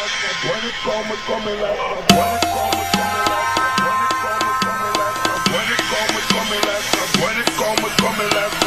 When it come, it coming like that. When it come, it coming like that. When it come, it coming like that. When it come, it coming like that. When it come, it coming like that.